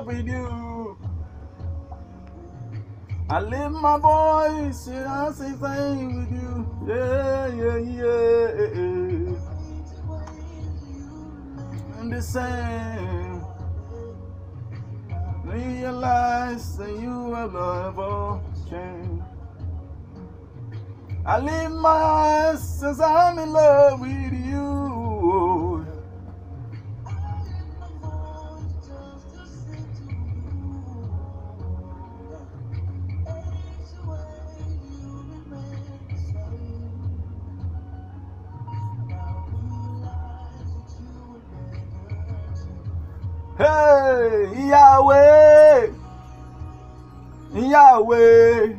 love with you. I lift my voice and I say thank with you. Yeah, yeah, yeah. And the same. Realize that you have never changed. I lift my eyes since I'm in love with you. Hey, Yahweh, Yahweh,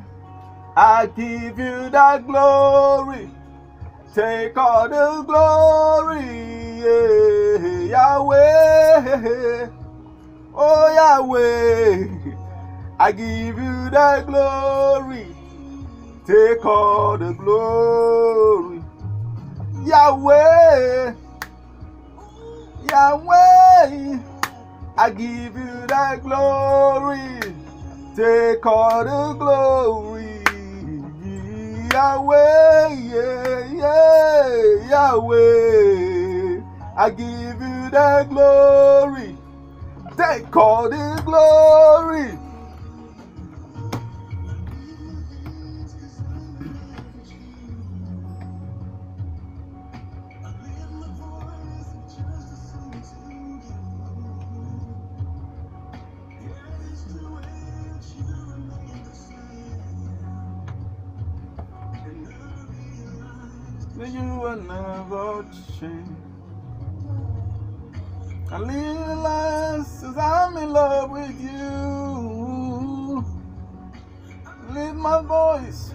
I give you the glory. Take all the glory, Yahweh. Oh, Yahweh, I give you the glory. Take all the glory, Yahweh, I give you the glory. Take all the glory. Yahweh, yeah, yeah, Yahweh. I give you the glory. Take all the glory. That you will never change. I realize since I'm in love with you. Lift my voice.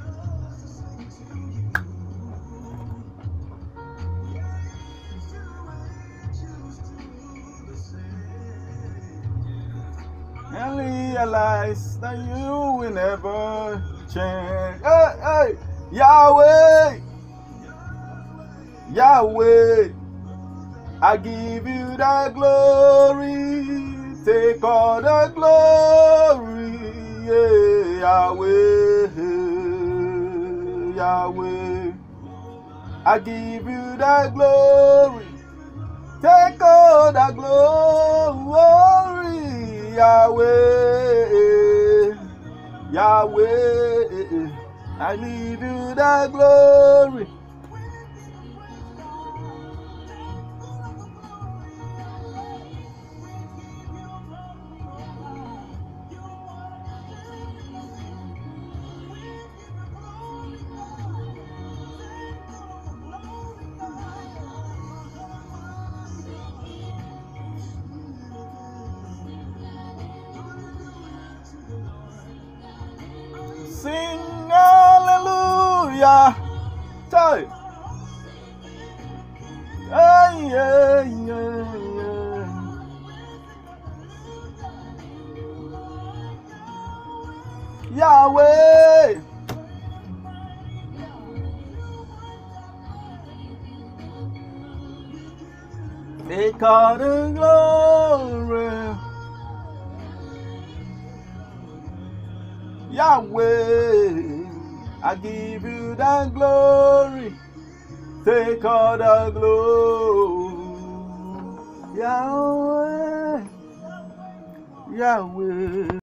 And realize that you will never change. Hey, hey, Yahweh. Yahweh, I give you the glory. Take all the glory. Yeah, Yahweh, Yahweh, I give you the glory. Take all the glory. Yahweh, Yahweh, I give you the glory. Sing hallelujah. Tell it. Hey, yeah, yeah, yeah. Yahweh. Take all the glory. Yahweh, I give you the glory. Take all the glory. Yahweh, Yahweh.